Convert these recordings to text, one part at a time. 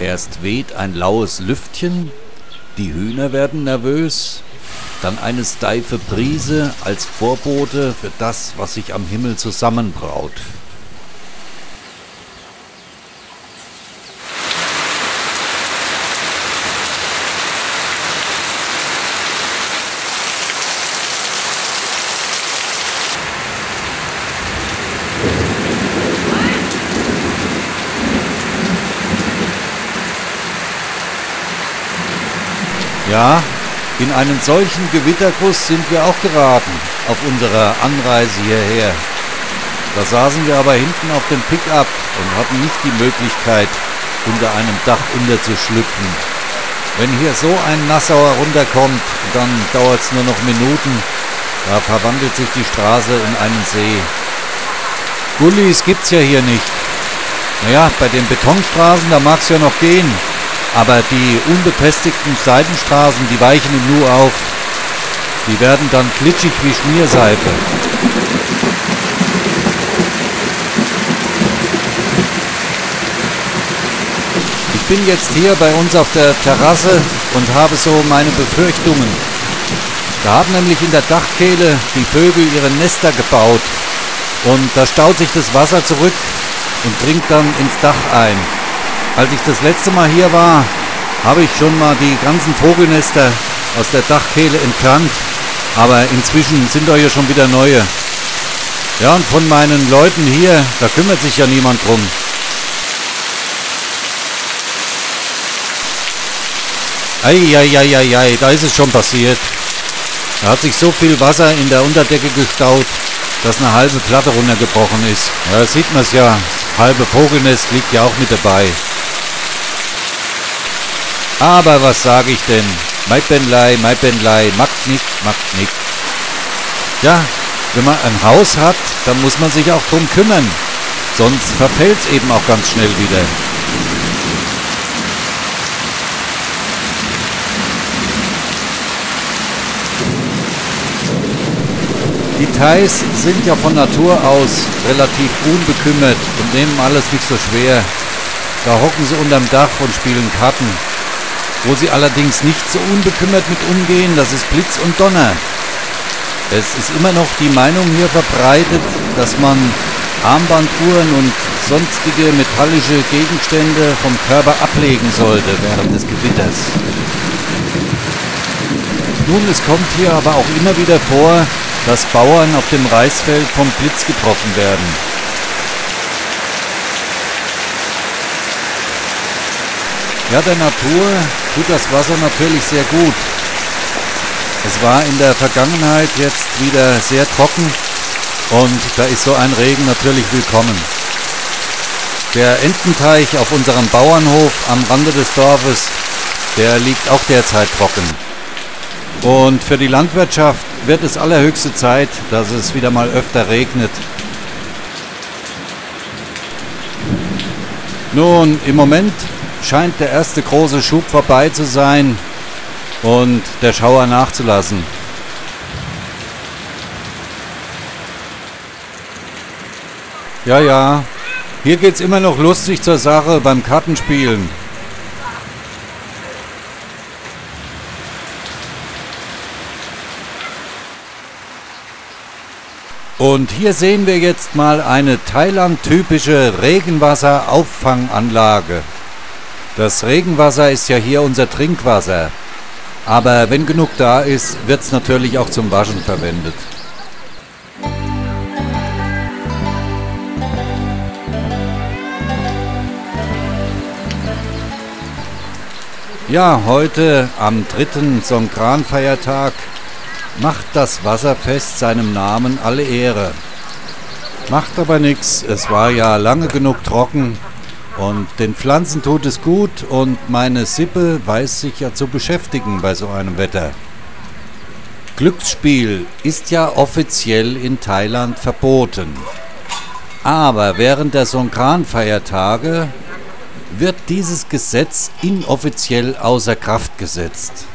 Erst weht ein laues Lüftchen, die Hühner werden nervös, dann eine steife Brise als Vorbote für das, was sich am Himmel zusammenbraut. Ja, in einen solchen Gewitterguss sind wir auch geraten auf unserer Anreise hierher. Da saßen wir aber hinten auf dem Pickup und hatten nicht die Möglichkeit, unter einem Dach unterzuschlüpfen. Wenn hier so ein Nassauer runterkommt, dann dauert es nur noch Minuten. Da verwandelt sich die Straße in einen See. Gullis gibt's ja hier nicht. Naja, bei den Betonstraßen, da mag's ja noch gehen. Aber die unbefestigten Seitenstraßen, die weichen im Nu auf. Die werden dann glitschig wie Schmierseife. Ich bin jetzt hier bei uns auf der Terrasse und habe so meine Befürchtungen. Da haben nämlich in der Dachkehle die Vögel ihre Nester gebaut. Und da staut sich das Wasser zurück und dringt dann ins Dach ein. Als ich das letzte Mal hier war, habe ich schon mal die ganzen Vogelnester aus der Dachkehle entfernt. Aber inzwischen sind da ja schon wieder neue. Ja, und von meinen Leuten hier, da kümmert sich ja niemand drum. Eieieiei, da ist es schon passiert. Da hat sich so viel Wasser in der Unterdecke gestaut, dass eine halbe Platte runtergebrochen ist. Ja, da sieht man es ja. Halbe Vogelnest liegt ja auch mit dabei. Aber was sage ich denn? Mein Bändlei, mein Bändlei, macht nicht, macht nicht. Ja, wenn man ein Haus hat, dann muss man sich auch drum kümmern. Sonst verfällt es eben auch ganz schnell wieder. Die Thais sind ja von Natur aus relativ unbekümmert und nehmen alles nicht so schwer. Da hocken sie unterm Dach und spielen Karten. Wo sie allerdings nicht so unbekümmert mit umgehen, das ist Blitz und Donner. Es ist immer noch die Meinung hier verbreitet, dass man Armbanduhren und sonstige metallische Gegenstände vom Körper ablegen sollte während des Gewitters. Nun, es kommt hier aber auch immer wieder vor, dass Bauern auf dem Reisfeld vom Blitz getroffen werden. Ja, der Natur tut das Wasser natürlich sehr gut. Es war in der Vergangenheit jetzt wieder sehr trocken und da ist so ein Regen natürlich willkommen. Der Ententeich auf unserem Bauernhof am Rande des Dorfes, der liegt auch derzeit trocken. Und für die Landwirtschaft wird es allerhöchste Zeit, dass es wieder mal öfter regnet. Nun, im Moment scheint der erste große Schub vorbei zu sein und der Schauer nachzulassen. Ja, ja, hier geht's immer noch lustig zur Sache beim Kartenspielen. Und hier sehen wir jetzt mal eine Thailand-typische Regenwasser-Auffanganlage. Das Regenwasser ist ja hier unser Trinkwasser. Aber wenn genug da ist, wird es natürlich auch zum Waschen verwendet. Ja, heute am dritten Songkran-Feiertag macht das Wasserfest seinem Namen alle Ehre. Macht aber nichts, es war ja lange genug trocken und den Pflanzen tut es gut und meine Sippe weiß sich ja zu beschäftigen bei so einem Wetter. Glücksspiel ist ja offiziell in Thailand verboten. Aber während der Songkran-Feiertage wird dieses Gesetz inoffiziell außer Kraft gesetzt.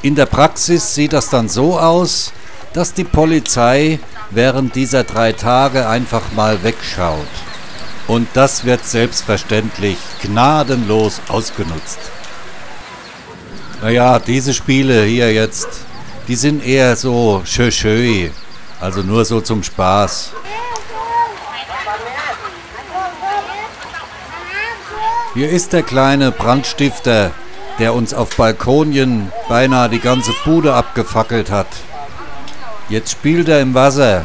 In der Praxis sieht das dann so aus, dass die Polizei während dieser drei Tage einfach mal wegschaut. Und das wird selbstverständlich gnadenlos ausgenutzt. Naja, diese Spiele hier jetzt, die sind eher so schö also nur so zum Spaß. Hier ist der kleine Brandstifter, der uns auf Balkonien beinahe die ganze Bude abgefackelt hat. Jetzt spielt er im Wasser.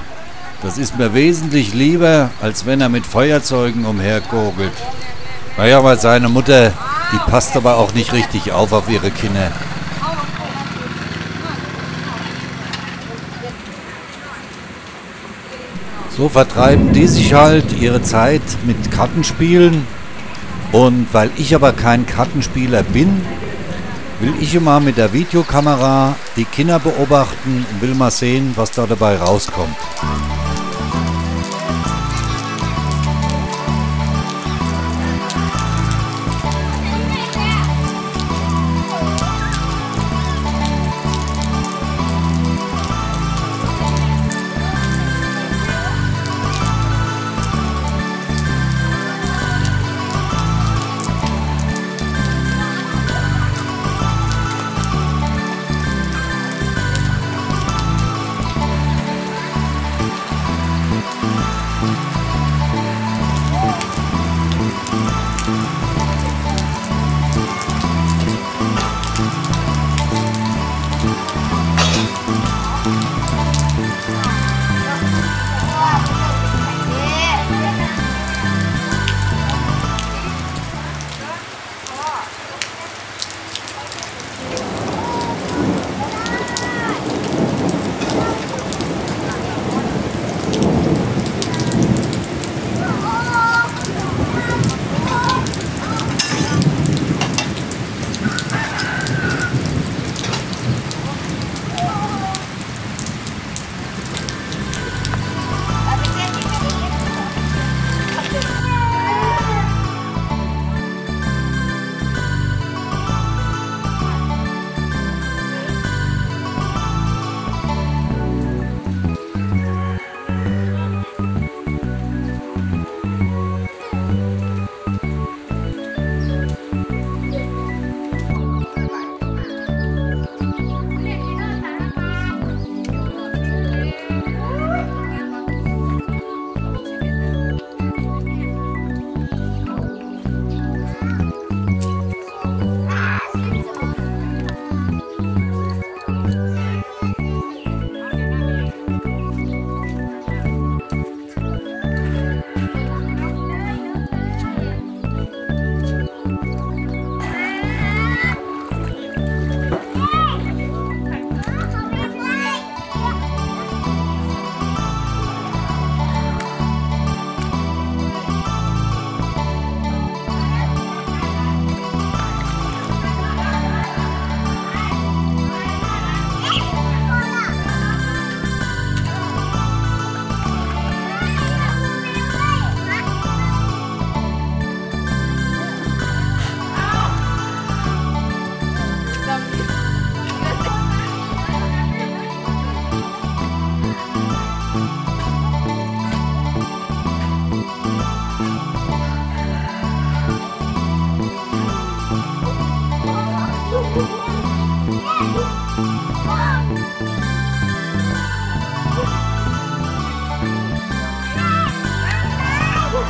Das ist mir wesentlich lieber, als wenn er mit Feuerzeugen umhergurgelt. Naja, weil seine Mutter, die passt aber auch nicht richtig auf auf ihre Kinder. So vertreiben die sich halt ihre Zeit mit Kartenspielen. Und weil ich aber kein Kartenspieler bin, will ich immer mit der Videokamera die Kinder beobachten und will mal sehen, was da dabei rauskommt.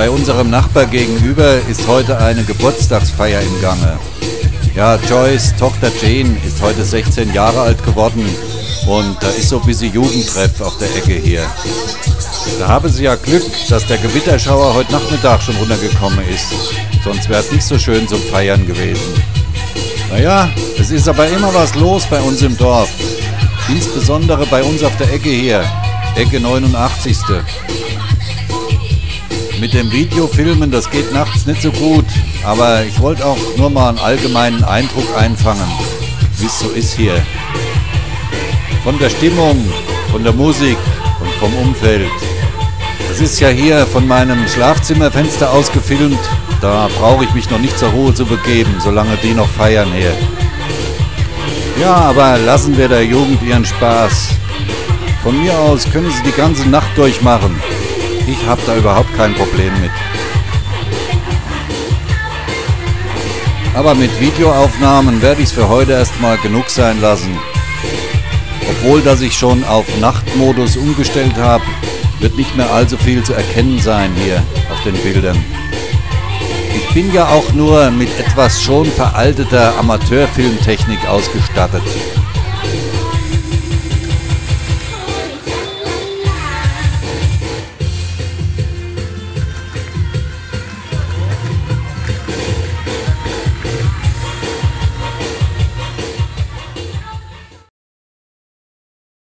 Bei unserem Nachbar gegenüber ist heute eine Geburtstagsfeier im Gange. Ja, Joyce, Tochter Jane, ist heute 16 Jahre alt geworden und da ist so ein bisschen Jugendtreff auf der Ecke hier. Da habe sie ja Glück, dass der Gewitterschauer heute Nachmittag schon runtergekommen ist. Sonst wäre es nicht so schön zum Feiern gewesen. Naja, es ist aber immer was los bei uns im Dorf. Insbesondere bei uns auf der Ecke hier. Ecke 89. Mit dem Videofilmen, das geht nachts nicht so gut. Aber ich wollte auch nur mal einen allgemeinen Eindruck einfangen, wie es so ist hier. Von der Stimmung, von der Musik und vom Umfeld. Das ist ja hier von meinem Schlafzimmerfenster aus gefilmt. Da brauche ich mich noch nicht zur Ruhe zu begeben, solange die noch feiern hier. Ja, aber lassen wir der Jugend ihren Spaß. Von mir aus können sie die ganze Nacht durchmachen. Ich habe da überhaupt kein Problem mit. Aber mit Videoaufnahmen werde ich es für heute erstmal genug sein lassen. Obwohl, dass ich schon auf Nachtmodus umgestellt habe, wird nicht mehr allzu viel zu erkennen sein hier auf den Bildern. Ich bin ja auch nur mit etwas schon veralteter Amateurfilmtechnik ausgestattet.